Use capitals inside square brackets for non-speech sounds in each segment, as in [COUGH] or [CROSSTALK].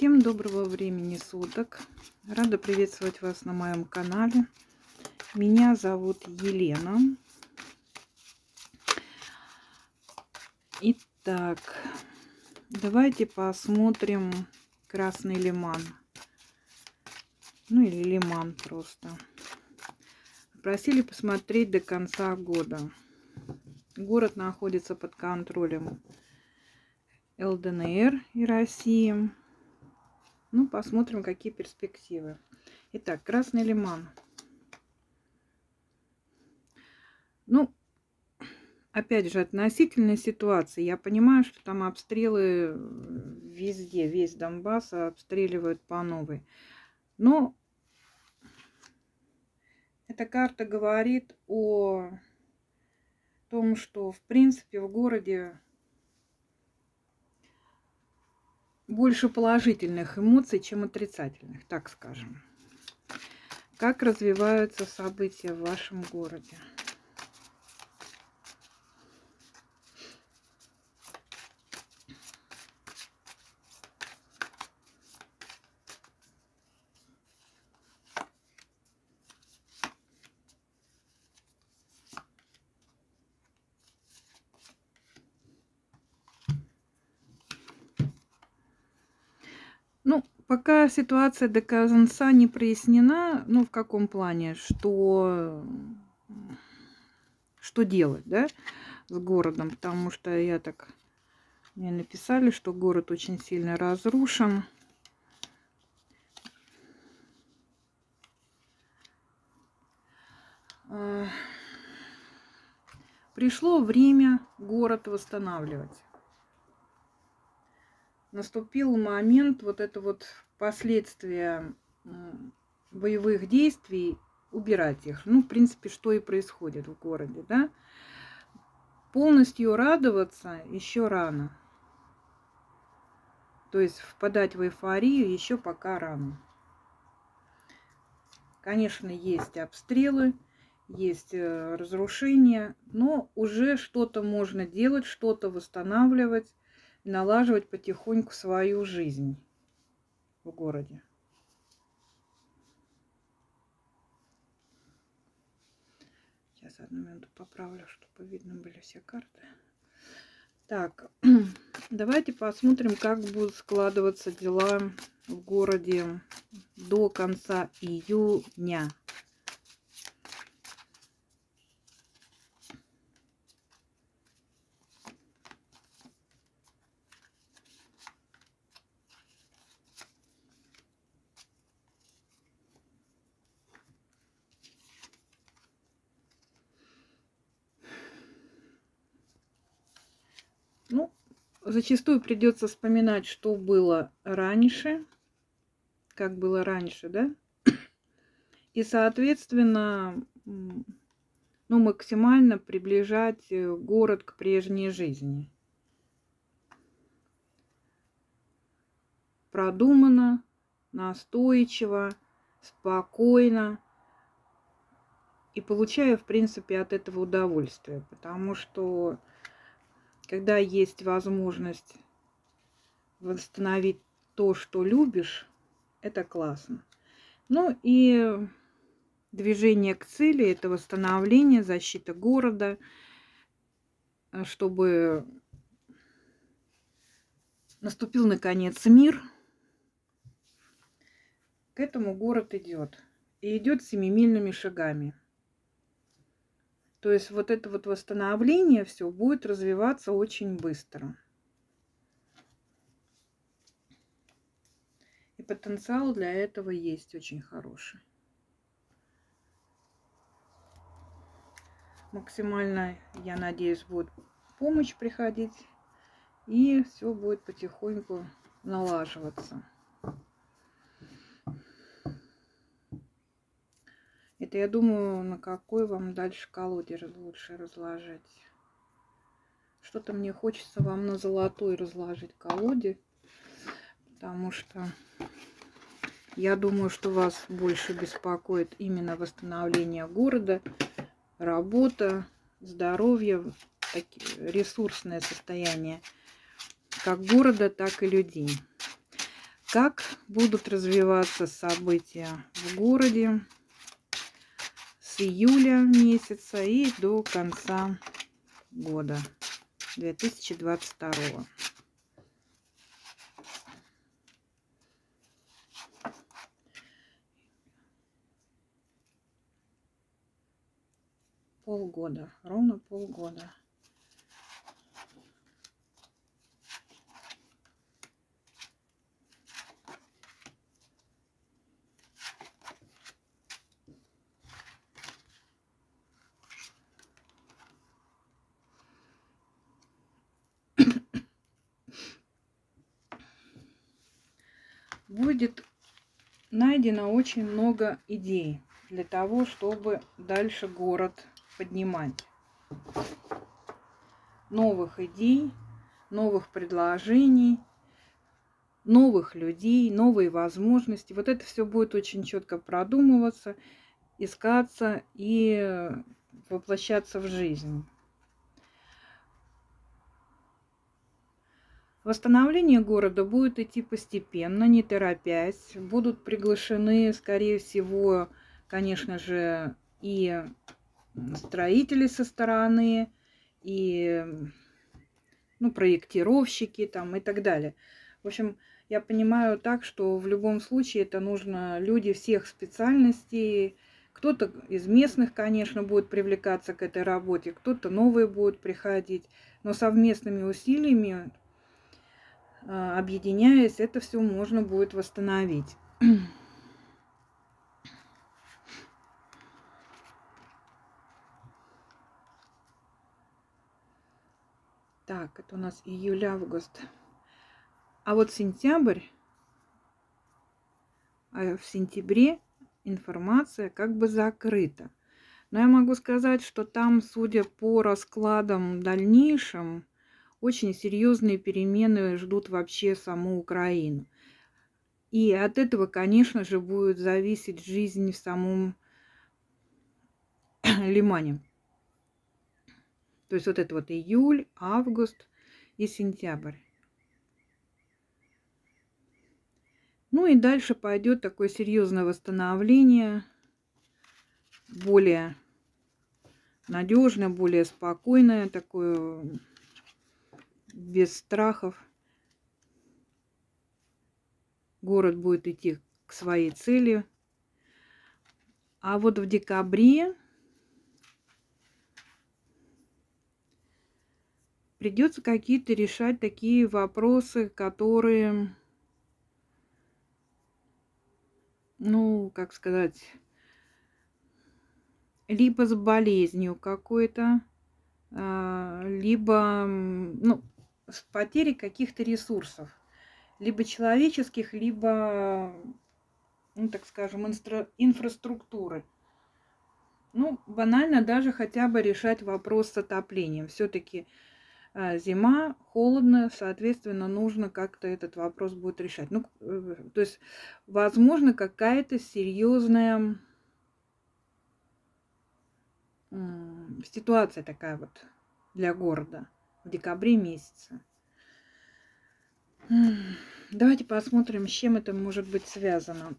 Всем доброго времени суток. Рада приветствовать вас на моем канале. Меня зовут Елена. Итак, давайте посмотрим Красный Лиман. Ну или Лиман просто. Просили посмотреть до конца года. Город находится под контролем ЛДНР и России. Ну, посмотрим, какие перспективы. Итак, Красный Лиман. Ну, опять же, относительная ситуация. Я понимаю, что там обстрелы везде, весь Донбасс обстреливают по новой. Но эта карта говорит о том, что, в принципе, в городе больше положительных эмоций, чем отрицательных, так скажем. Как развиваются события в вашем городе? Ну, пока ситуация до конца не прояснена, ну, в каком плане, что, что делать, да, с городом, потому что я так, мне написали, что город очень сильно разрушен. А, пришло время город восстанавливать наступил момент вот это вот последствия боевых действий, убирать их. Ну, в принципе, что и происходит в городе, да. Полностью радоваться еще рано. То есть впадать в эйфорию еще пока рано. Конечно, есть обстрелы, есть э, разрушения, но уже что-то можно делать, что-то восстанавливать налаживать потихоньку свою жизнь в городе. Сейчас одну минуту поправлю, чтобы видно были все карты. Так, [CLEARS THROAT] давайте посмотрим, как будут складываться дела в городе до конца июня. Ну, зачастую придется вспоминать, что было раньше, как было раньше, да? И, соответственно, ну, максимально приближать э, город к прежней жизни. Продуманно, настойчиво, спокойно. И получаю, в принципе, от этого удовольствие, потому что когда есть возможность восстановить то, что любишь, это классно. Ну и движение к цели, это восстановление, защита города, чтобы наступил наконец мир. К этому город идет. И идет семимильными шагами. То есть вот это вот восстановление все будет развиваться очень быстро. И потенциал для этого есть очень хороший. Максимально, я надеюсь, будет помощь приходить. И все будет потихоньку налаживаться. Это я думаю, на какой вам дальше колоде лучше разложить. Что-то мне хочется вам на золотой разложить колоде. Потому что я думаю, что вас больше беспокоит именно восстановление города, работа, здоровье, ресурсное состояние как города, так и людей. как будут развиваться события в городе июля месяца и до конца года 2022. Полгода, ровно полгода. Будет найдено очень много идей для того, чтобы дальше город поднимать. Новых идей, новых предложений, новых людей, новые возможности. Вот это все будет очень четко продумываться, искаться и воплощаться в жизнь. Восстановление города будет идти постепенно, не торопясь. Будут приглашены, скорее всего, конечно же, и строители со стороны, и ну, проектировщики там и так далее. В общем, я понимаю так, что в любом случае это нужно люди всех специальностей. Кто-то из местных, конечно, будет привлекаться к этой работе, кто-то новые будет приходить. Но совместными усилиями объединяясь, это все можно будет восстановить. [CLEARS THROAT] Так, это у нас июль-август. А вот сентябрь, а в сентябре информация как бы закрыта. Но я могу сказать, что там, судя по раскладам дальнейшим, очень серьезные перемены ждут вообще саму Украину. И от этого, конечно же, будет зависеть жизнь в самом [CLEARS THROAT] Лимане. То есть вот это вот июль, август и сентябрь. Ну и дальше пойдет такое серьезное восстановление, более надежное, более спокойное, такое без страхов. Город будет идти к своей цели. А вот в декабре придется какие-то решать такие вопросы, которые, ну, как сказать, либо с болезнью какой-то, а, либо, ну, с потерей каких-то ресурсов, либо человеческих, либо, ну, так скажем, инстра- инфраструктуры. Ну, банально даже хотя бы решать вопрос с отоплением. Все-таки э, зима, холодно, соответственно, нужно как-то этот вопрос будет решать. Ну, э, то есть, возможно, какая-то серьезная ситуация такая вот для города в декабре месяце. Давайте посмотрим, с чем это может быть связано.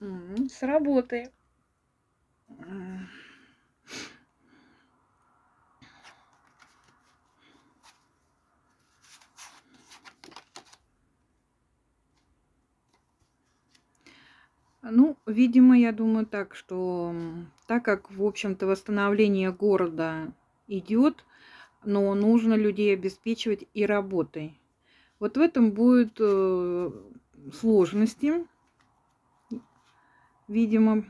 С работой. Ну, видимо, я думаю так, что так как, в общем-то, восстановление города идет, но нужно людей обеспечивать и работой. Вот в этом будут э, сложности, видимо,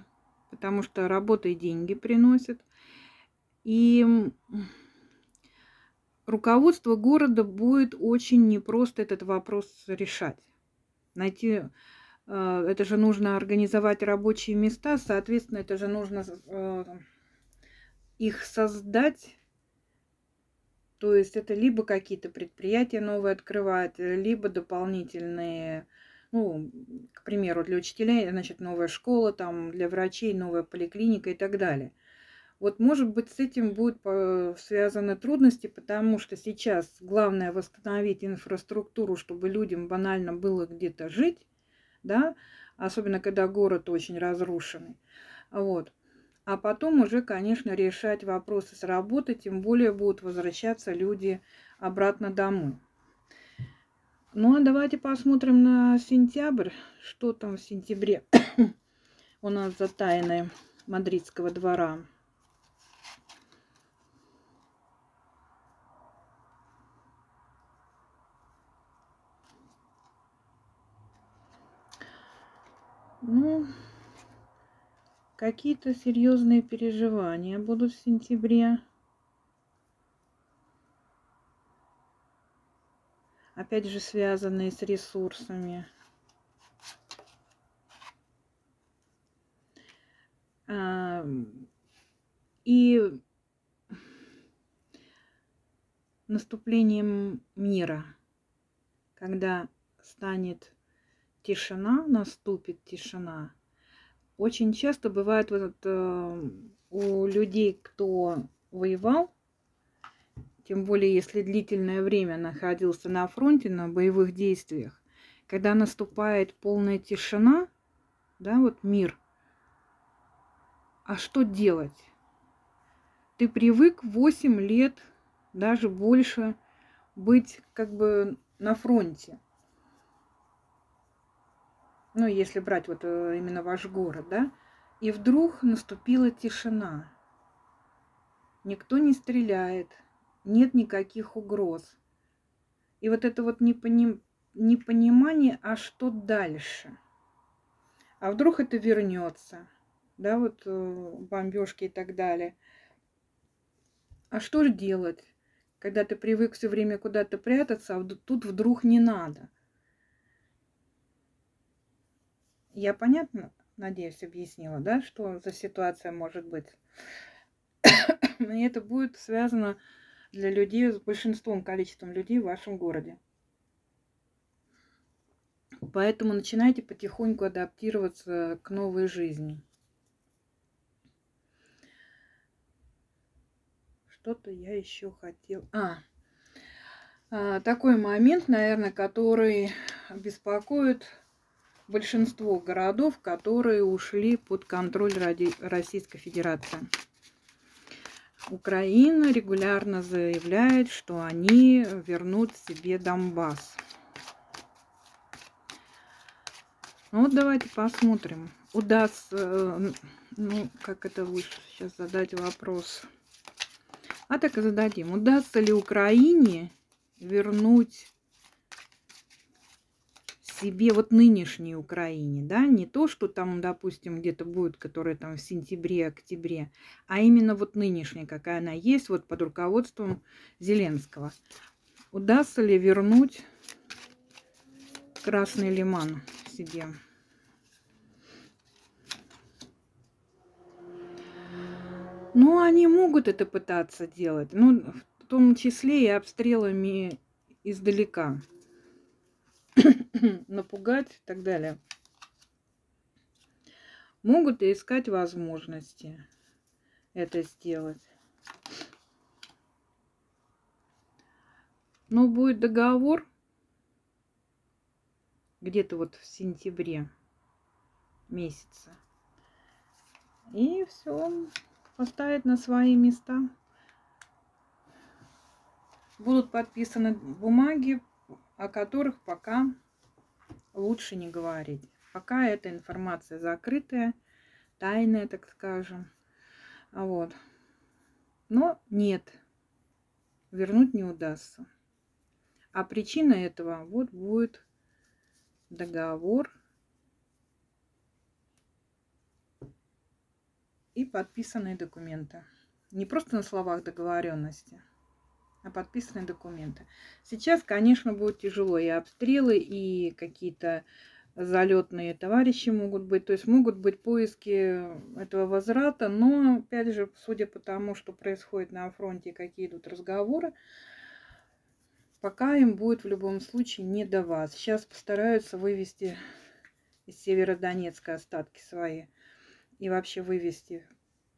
потому что работа и деньги приносят. И руководство города будет очень непросто этот вопрос решать. Найти это же нужно организовать рабочие места, соответственно, это же нужно э, их создать. То есть это либо какие-то предприятия новые открывать, либо дополнительные, ну, к примеру, для учителей, значит, новая школа, там, для врачей новая поликлиника и так далее. Вот, может быть, с этим будут связаны трудности, потому что сейчас главное восстановить инфраструктуру, чтобы людям банально было где-то жить, да, особенно когда город очень разрушенный. Вот. А потом уже, конечно, решать вопросы с работы, тем более будут возвращаться люди обратно домой. Ну а давайте посмотрим на сентябрь, что там в сентябре [COUGHS] у нас за тайны мадридского двора. Ну, какие-то серьезные переживания будут в сентябре. Опять же, связанные с ресурсами. И наступлением мира, когда станет тишина, наступит тишина. Очень часто бывает вот э, у людей, кто воевал, тем более если длительное время находился на фронте, на боевых действиях, когда наступает полная тишина, да, вот мир, а что делать? Ты привык 8 лет, даже больше, быть как бы на фронте ну, если брать вот э, именно ваш город, да, и вдруг наступила тишина. Никто не стреляет, нет никаких угроз. И вот это вот непоним... непонимание, а что дальше? А вдруг это вернется? Да, вот э, бомбежки и так далее. А что же делать, когда ты привык все время куда-то прятаться, а тут вдруг не надо? Я понятно, надеюсь, объяснила, да, что за ситуация может быть. [COUGHS] И это будет связано для людей, с большинством количеством людей в вашем городе. Поэтому начинайте потихоньку адаптироваться к новой жизни. Что-то я еще хотел. А, а, такой момент, наверное, который беспокоит большинство городов, которые ушли под контроль Российской Федерации. Украина регулярно заявляет, что они вернут себе Донбасс. Ну вот давайте посмотрим. Удастся, э, ну как это лучше сейчас задать вопрос. А так и зададим. Удастся ли Украине вернуть себе вот нынешней Украине, да, не то, что там, допустим, где-то будет, которая там в сентябре, октябре, а именно вот нынешняя, какая она есть, вот под руководством Зеленского. Удастся ли вернуть Красный Лиман себе? Ну, они могут это пытаться делать, ну, в том числе и обстрелами издалека. [COUGHS] напугать и так далее. Могут искать возможности это сделать. Но будет договор где-то вот в сентябре месяца. И все поставить на свои места. Будут подписаны бумаги о которых пока лучше не говорить. Пока эта информация закрытая, тайная, так скажем. Вот. Но нет, вернуть не удастся. А причина этого вот будет договор и подписанные документы. Не просто на словах договоренности, на подписанные документы. Сейчас, конечно, будет тяжело. И обстрелы, и какие-то залетные товарищи могут быть. То есть могут быть поиски этого возврата. Но, опять же, судя по тому, что происходит на фронте, какие идут разговоры, пока им будет в любом случае не до вас. Сейчас постараются вывести из Северодонецка остатки свои. И вообще вывести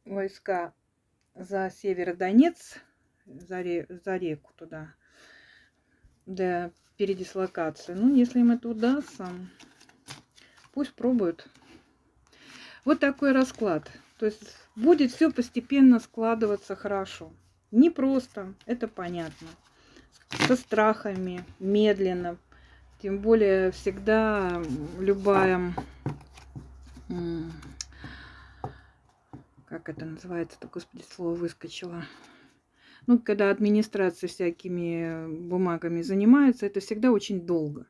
войска за Северодонец, за, ре, за реку туда, для передислокации. Ну, если им это удастся, пусть пробуют. Вот такой расклад. То есть будет все постепенно складываться хорошо. Не просто, это понятно. Со страхами, медленно. Тем более всегда любая как это называется-то, господи, слово выскочило. Ну, когда администрация всякими бумагами занимается, это всегда очень долго.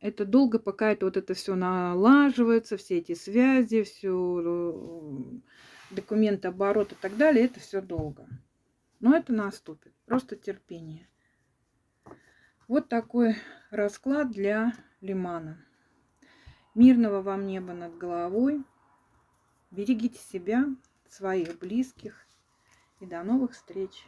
Это долго, пока это вот это все налаживается, все эти связи, все э, документы, оборот и так далее, это все долго. Но это наступит. Просто терпение. Вот такой расклад для лимана. Мирного вам неба над головой. Берегите себя, своих близких и до новых встреч!